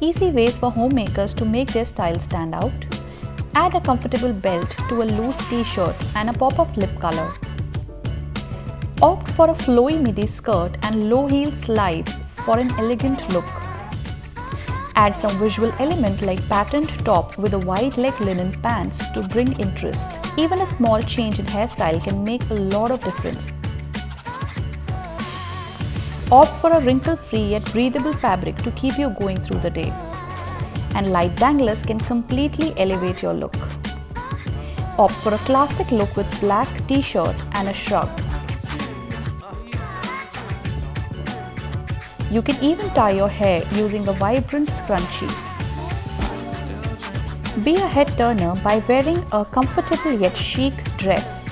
easy ways for homemakers to make their style stand out. Add a comfortable belt to a loose t-shirt and a pop of lip color. Opt for a flowy midi skirt and low heel slides for an elegant look. Add some visual element like patterned top with a wide leg linen pants to bring interest. Even a small change in hairstyle can make a lot of difference. Opt for a wrinkle-free yet breathable fabric to keep you going through the day. And light danglers can completely elevate your look. Opt for a classic look with black t-shirt and a shrug. You can even tie your hair using a vibrant scrunchie. Be a head turner by wearing a comfortable yet chic dress